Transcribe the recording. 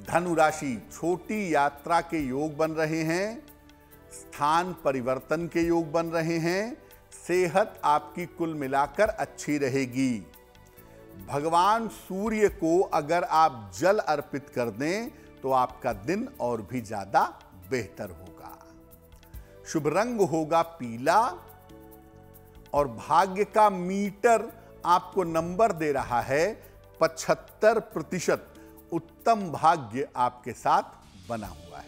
धनु राशि छोटी यात्रा के योग बन रहे हैं, स्थान परिवर्तन के योग बन रहे हैं, सेहत आपकी कुल मिलाकर अच्छी रहेगी। भगवान सूर्य को अगर आप जल अर्पित कर दें तो आपका दिन और भी ज़्यादा बेहतर होगा। शुभ रंग होगा पीला और भाग्य का मीटर आपको नंबर दे रहा है, पचहत्तर प्रतिशत। उत्तम भाग्य आपके साथ बना हुआ